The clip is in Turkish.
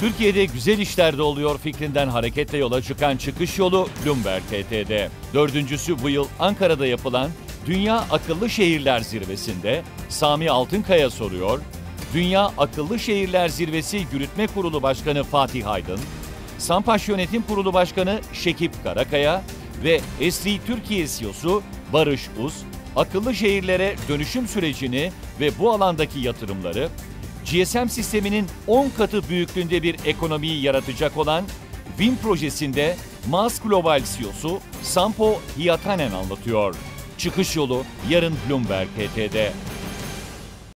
Türkiye'de güzel işlerde oluyor fikrinden hareketle yola çıkan çıkış yolu Bloomberg TT'de. Dördüncüsü bu yıl Ankara'da yapılan Dünya Akıllı Şehirler Zirvesi'nde Sami Altınkaya soruyor, Dünya Akıllı Şehirler Zirvesi Yürütme Kurulu Başkanı Fatih Aydın, Sampaş Yönetim Kurulu Başkanı Şekip Karakaya ve Esri Türkiye CEO'su Barış Uz, akıllı şehirlere dönüşüm sürecini ve bu alandaki yatırımları, GSM sisteminin 10 katı büyüklüğünde bir ekonomiyi yaratacak olan WIN projesinde Mars Global CEO'su Sampo Hiyatanen anlatıyor. Çıkış yolu yarın Bloomberg HT'de.